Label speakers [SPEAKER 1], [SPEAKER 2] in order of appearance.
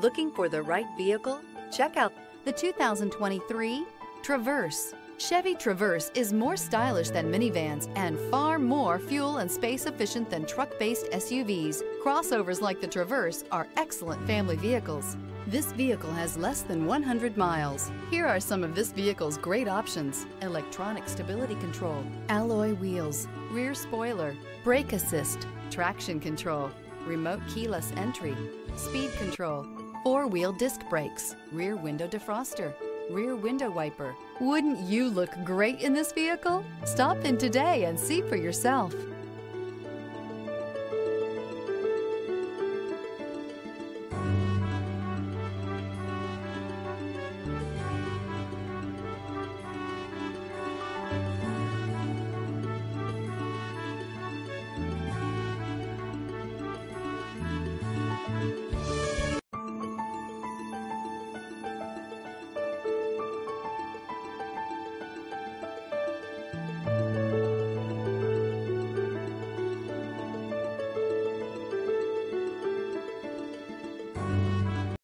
[SPEAKER 1] Looking for the right vehicle? Check out
[SPEAKER 2] the 2023 Traverse. Chevy Traverse is more stylish than minivans and far more fuel and space efficient than truck-based SUVs. Crossovers like the Traverse are excellent family vehicles. This vehicle has less than 100 miles. Here are some of this vehicle's great options. Electronic stability control, alloy wheels, rear spoiler, brake assist, traction control, remote keyless entry, speed control, four-wheel disc brakes, rear window defroster, rear window wiper. Wouldn't you look great in this vehicle? Stop in today and see for yourself.